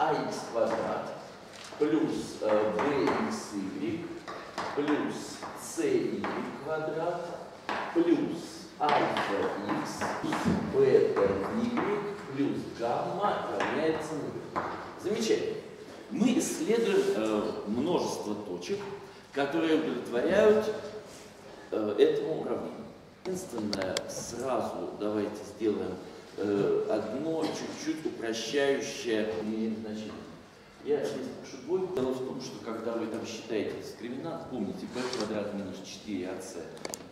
ax квадрат плюс э, bxy плюс cy квадрат плюс альфа x бета y плюс гамма равняется нулю. Замечательно. Мы исследуем э, множество точек, которые удовлетворяют э, этому уравнению. Единственное, сразу давайте сделаем э, одно чуть-чуть упрощающее значение. Я здесь двойку. Дело в том, что когда вы там считаете дискриминант, помните, b квадрат минус 4ac.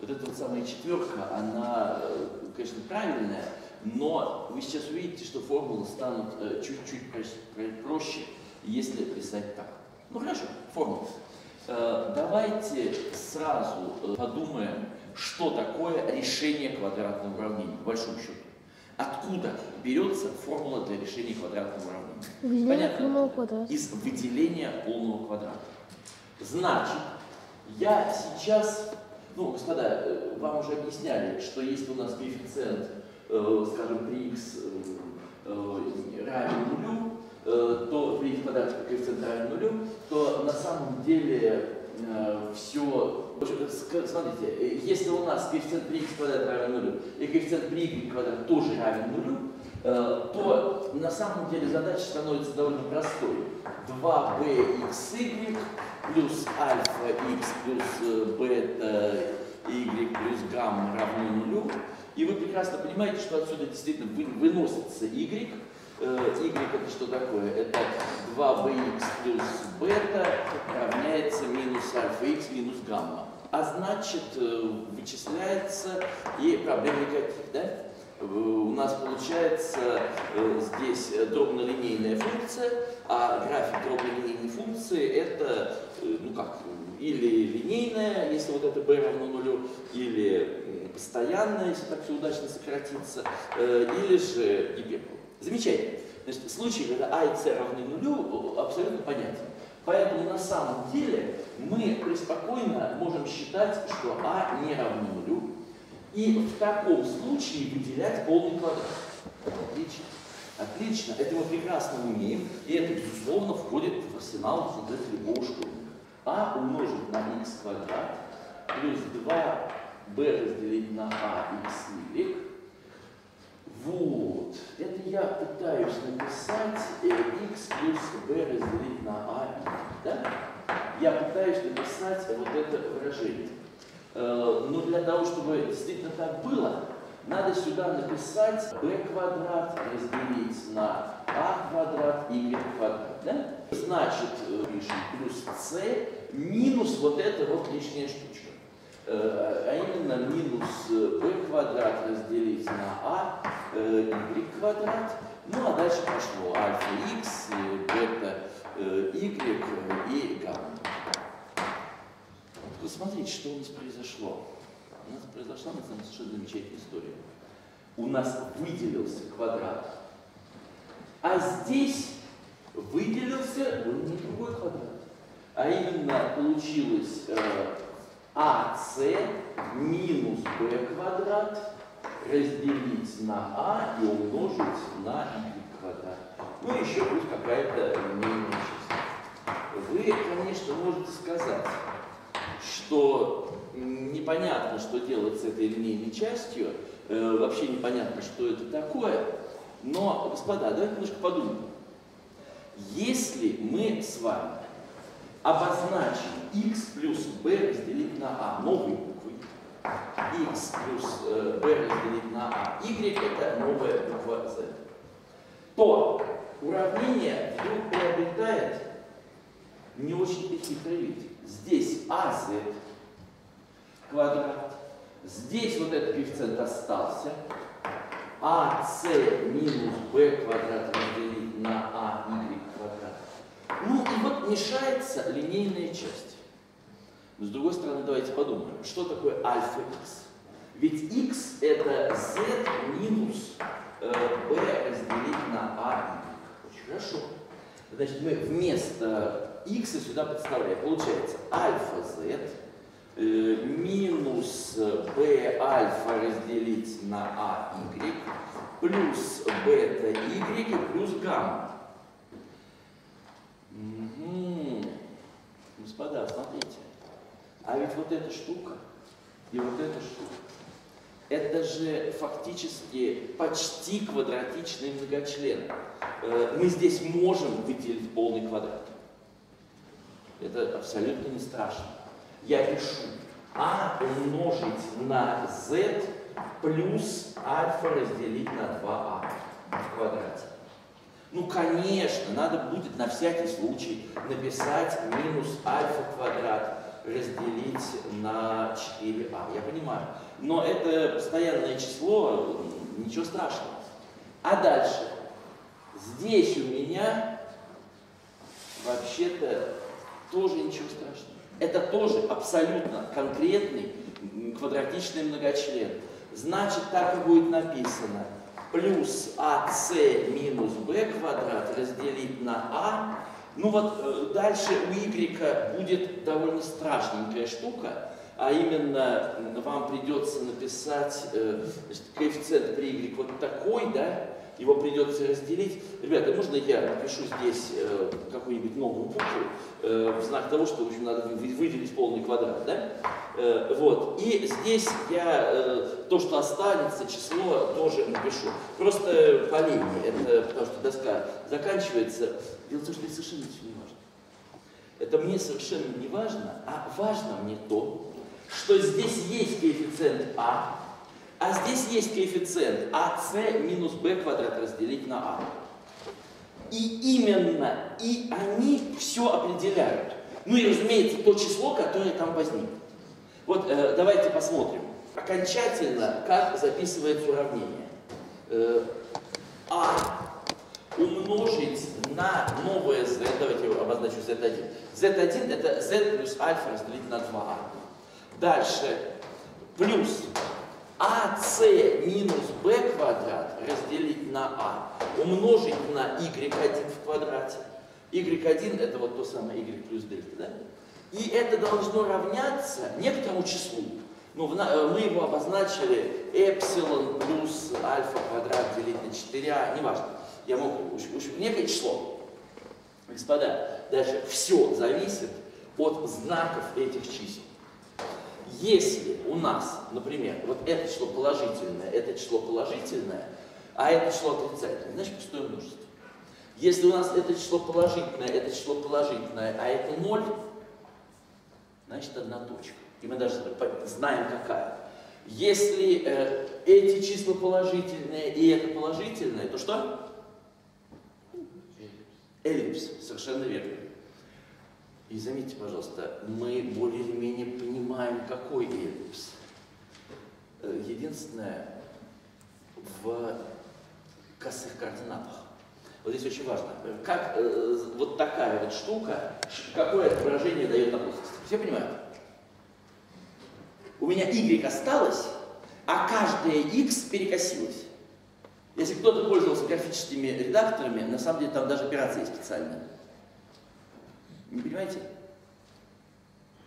Вот эта вот самая четверка, она, э, конечно, правильная, но вы сейчас увидите, что формулы станут э, чуть-чуть проще, если писать так. Ну хорошо, формула. Э, давайте сразу подумаем, что такое решение квадратного уравнения, по большому счету. Откуда берется формула для решения квадратного уравнения? Полного квадрата. Из выделения полного квадрата. Значит, я сейчас, ну, господа, э, вам уже объясняли, что если у нас коэффициент, э, скажем, при x э, равен нулю, то при x коэффициент равен нулю, то на самом деле все смотрите, э, если у нас коэффициент при x квадрат равен нулю и коэффициент при y квадрат тоже равен нулю, э, то на самом деле задача становится довольно простой. 2bxy плюс альфа x плюс э, бета y плюс гамма равно нулю. И вы прекрасно понимаете, что отсюда действительно выносится y, y это что такое? Это 2bx плюс бета равняется минус альфа x минус гамма. А значит, э, вычисляется и проблем никаких, да? Э, у нас получается э, здесь дробнолинейная функция, а график дробнолинейной функции это, ну как, или линейная, если вот это b равно нулю, или постоянная, если так все удачно сократится, или же гипербола. Замечательно. Значит, случай, когда а и c равны нулю, абсолютно понятен. Поэтому на самом деле мы преспокойно можем считать, что а не равно нулю, и в таком случае выделять полный квадрат. Отлично. Отлично. Это мы прекрасно умеем, и это, безусловно, входит в арсенал создателя любого школьника. а умножить на x квадрат плюс 2b разделить на а x y вот. Это я пытаюсь написать x плюс b разделить на a. Да? Я пытаюсь написать вот это выражение. Э, но для того, чтобы действительно так было, надо сюда написать b квадрат разделить на a квадрат y квадрат. Да? Значит, э, пишем плюс c минус вот эта вот лишняя штучка. Э, а именно минус b квадрат разделить на a y квадрат. Ну а дальше пошло альфа x, бета y и гамма. Посмотрите, что у нас произошло. У нас произошла на самом деле совершенно замечательная история. У нас выделился квадрат, а здесь выделился не другой квадрат. А именно получилось э, АС минус b квадрат разделить на а и умножить на y квадрат. Ну и еще плюс какая-то линейная часть. Вы, конечно, можете сказать, что непонятно, что делать с этой линейной частью, э, вообще непонятно, что это такое, но, господа, давайте немножко подумаем. Если мы с вами обозначим x плюс b разделить на а новой x плюс э, b разделить на а, y это новая буква z, то уравнение вдруг приобретает не очень хитрый вид. Здесь az квадрат, здесь вот этот коэффициент остался, ac минус b квадрат разделить на а y ну и вот мешается линейная часть. Но с другой стороны, давайте подумаем, что такое альфа x? Ведь x это z минус э, b разделить на a y. Очень хорошо. Значит, мы вместо x сюда подставляем. Получается альфа z э, минус b альфа разделить на а y плюс бета y плюс гамма. А ведь вот эта штука и вот эта штука, это же фактически почти квадратичный многочлен. Э, мы здесь можем выделить полный квадрат. Это абсолютно не страшно. Я пишу а умножить на z плюс альфа разделить на 2а в квадрате. Ну, конечно, надо будет на всякий случай написать минус альфа квадрат разделить на 4а. Я понимаю. Но это постоянное число, ничего страшного. А дальше. Здесь у меня вообще-то тоже ничего страшного. Это тоже абсолютно конкретный квадратичный многочлен. Значит, так и будет написано. Плюс АС минус Б квадрат разделить на А. Ну вот э, дальше у Y будет довольно страшненькая штука, а именно вам придется написать э, значит, коэффициент при Y вот такой, да, его придется разделить. Ребята, можно я напишу здесь э, какую-нибудь новую букву в знак того, что в общем, надо выделить полный квадрат, да? Э, вот. И здесь я э, то, что останется, число тоже напишу. Просто по линии, это потому что доска заканчивается. Дело в том, что это совершенно ничего не важно. Это мне совершенно не важно, а важно мне то, что здесь есть коэффициент А, а здесь есть коэффициент АС минус b квадрат разделить на А. И именно и они все определяют. Ну и, разумеется, то число, которое там возникнет. Вот э, давайте посмотрим. Окончательно, как записывается уравнение. Э, а умножить на новое z, давайте я обозначу z1. z1 это z плюс альфа разделить на 2а. Дальше плюс АС минус b квадрат разделить на а умножить на y1 в квадрате. y1 это вот то самое y плюс дельта, да? И это должно равняться некоторому числу. Ну, мы его обозначили эпсилон плюс альфа квадрат делить на 4а, неважно. Я мог, уж некое число. Господа, даже все зависит от знаков этих чисел. Если у нас, например, вот это число положительное, это число положительное, а это число отрицательное, значит пустое множество. Если у нас это число положительное, это число положительное, а это ноль, значит одна точка. И мы даже знаем какая. Если э, эти числа положительные и это положительное, то что? Эллипс, совершенно верно. И заметьте, пожалуйста, мы более или менее понимаем, какой эллипс. Э, единственное, в косых координатах. Вот здесь очень важно. Как э, вот такая вот штука, какое отображение дает на плоскости. Все понимают? У меня y осталось, а каждая x перекосилась. Если кто-то пользовался графическими редакторами, на самом деле там даже операция есть специальная. Не понимаете?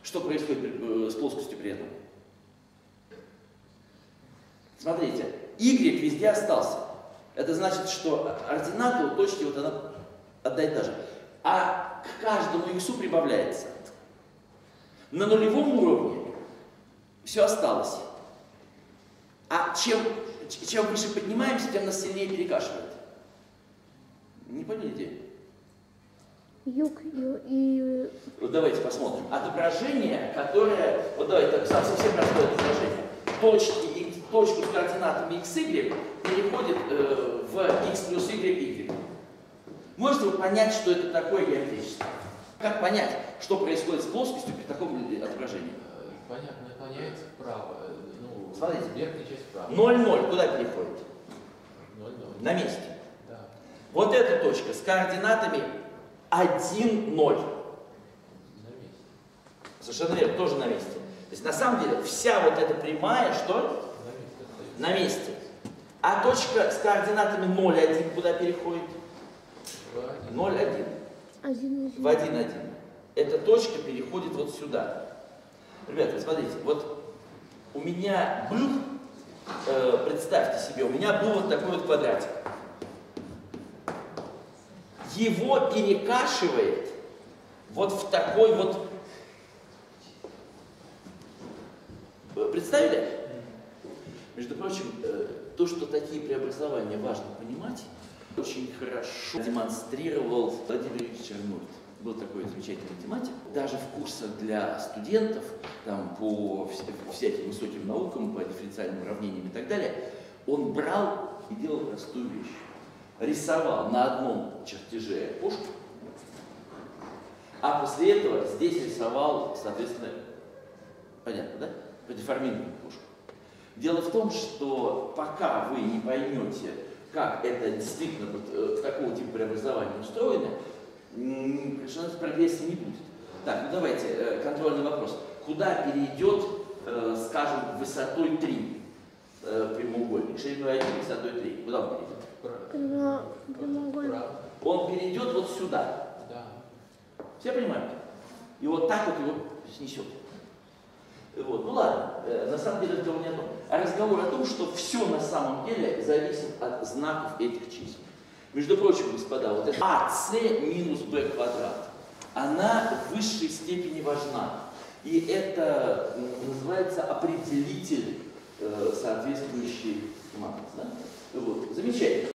Что происходит э, с плоскостью при этом? Смотрите, y везде остался. Это значит, что ордината у точки вот она одна и та же. А к каждому x прибавляется. На нулевом уровне все осталось. А чем, чем выше поднимаемся, тем нас сильнее перекашивает. Не поняли? Юг и... Вот давайте посмотрим. Отображение, которое... Вот давайте так, совсем простое отображение. Точки, точку с координатами x, y переходит э, в x плюс y, y. Можете вы понять, что это такое геометрическое? Как понять, что происходит с плоскостью при таком отображении? Понятно, наклоняется вправо. Э, ну, Смотрите. Верхняя часть вправо. 0,0 куда переходит? 0,0. На месте. Да. Вот эта точка с координатами 1, 0. На месте. Совершенно верно, тоже на месте. То есть на самом деле вся вот эта прямая, что? На месте. А точка с координатами 0, 1 куда переходит? Два, один. 0, 1. Один из В 1, 1. Эта точка переходит вот сюда. Ребята, смотрите, вот у меня был, э, представьте себе, у меня был вот такой вот квадратик. Его перекашивает вот в такой вот Представили? Между прочим, э, то, что такие преобразования важно понимать, очень хорошо демонстрировал Владимир Ильич Чернурт. Был такой замечательный математик. Даже в курсах для студентов, там, по вся- всяким высоким наукам, по дифференциальным уравнениям и так далее, он брал и делал простую вещь. Рисовал на одном чертеже пушку, а после этого здесь рисовал, соответственно, понятно, да? По пушку. Дело в том, что пока вы не поймете, как это действительно вот, э, такого типа преобразования устроено, шанс прогресса не будет. Так, ну давайте, э, контрольный вопрос. Куда перейдет, э, скажем, высотой 3 э, прямоугольник, шириной 1, высотой 3? Куда он перейдет? Прямоугольник. Он перейдет вот сюда. Да. Все понимают? И вот так вот его снесет. Вот. Ну ладно, на самом деле разговор не о том. А разговор о том, что все на самом деле зависит от знаков этих чисел. Между прочим, господа, вот это АС минус b квадрат, она в высшей степени важна. И это называется определитель э, соответствующей матрицы. Да? Вот. Замечательно.